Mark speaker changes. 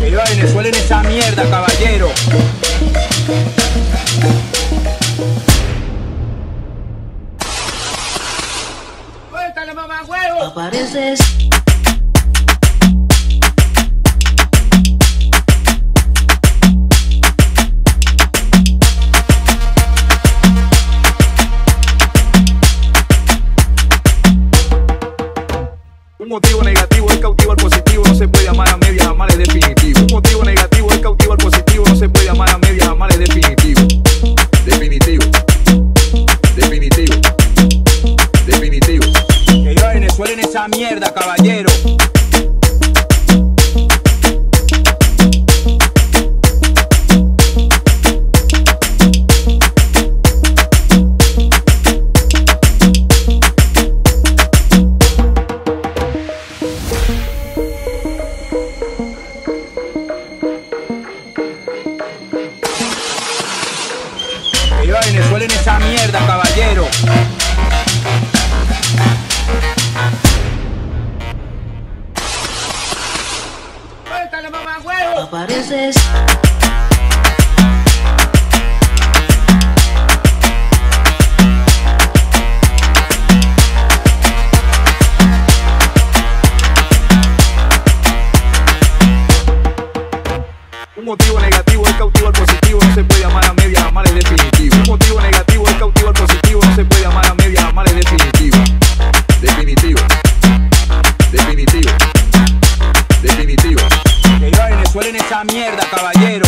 Speaker 1: Que iba a Venezuela en esa mierda, caballero.
Speaker 2: ¡Suéltale, mamá huevo! Apareces.
Speaker 1: Motivo negativo es cautivo al positivo, no se puede amar a medias, amar es definitivo. Un motivo negativo es cautivo al positivo, no se puede amar a medias, amar es definitivo. Definitivo. Definitivo. Definitivo. Que yo en esa mierda, caballero. Viva Venezuela en esa mierda, caballero.
Speaker 2: ¡Suéltalo, mamá, huevo! Apareces.
Speaker 1: Un motivo negativo es cautivo al positivo, no se Suelen esa mierda, caballero.